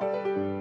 Música